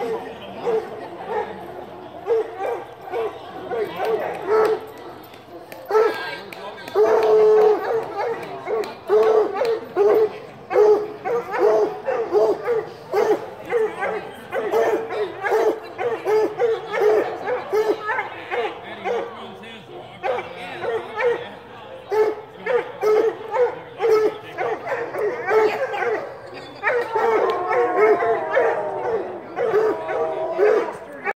Gracias.